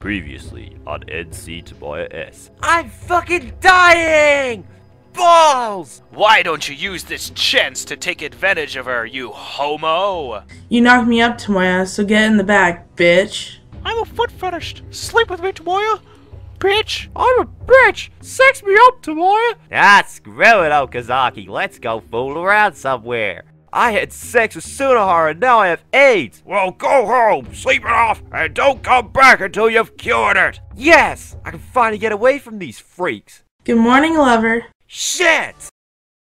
Previously on NC Tobiah S. I'm fucking dying! Balls! Why don't you use this chance to take advantage of her, you homo? You knocked me up, Tomoya, so get in the back, bitch. I'm a foot fetished. Sleep with me, Tomoya. Bitch. I'm a bitch! Sex me up, Tomoya! Ah, screw it, Okazaki. Let's go fool around somewhere. I had sex with Sunohara and now I have AIDS. Well, go home, sleep it off, and don't come back until you've cured it. Yes! I can finally get away from these freaks. Good morning, lover. Shit!